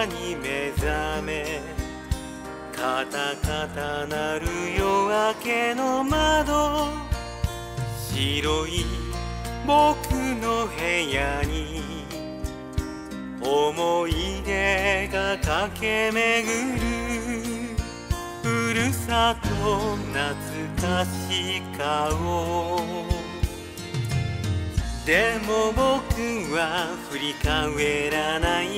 朝に目覚めカタカタなる夜明けの窓白い僕の部屋に思い出が駆け巡るふるさと懐かしい顔。でも僕は振り返らない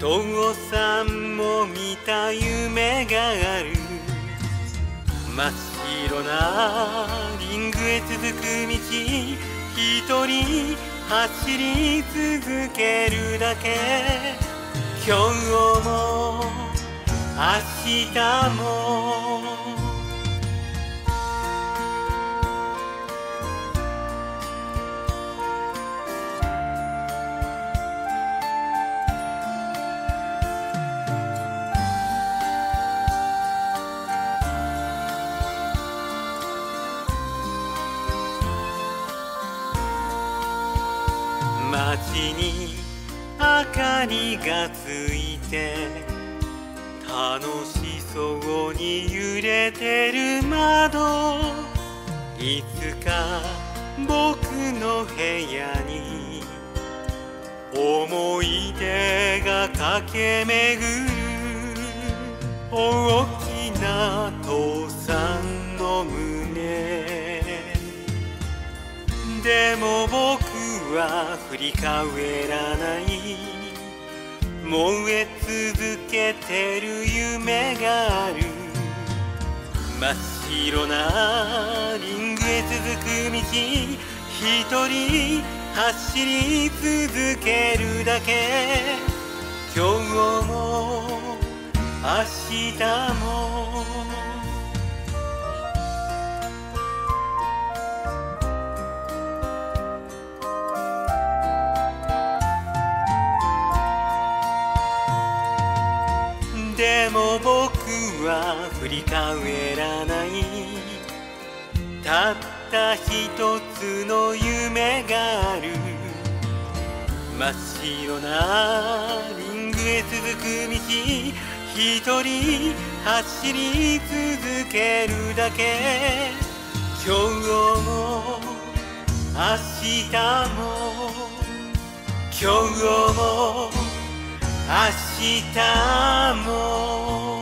父さんも見た夢がある真っ白なリングへ続く道一人走り続けるだけ。今日も明日も街に明かりがついて楽しそうに揺れてる窓。いつか僕の部屋に思い出が駆け巡る大きな父さんの胸でも僕は振り返らない。燃え続けてる夢がある。真っ白なリングへ続く道。一人走り続けるだけ。今日も明日もでも僕は振り返らないたった一つの夢がある。真っ白なリングへ続く道。一人走り続けるだけ。今日も明日も。今日も明日も。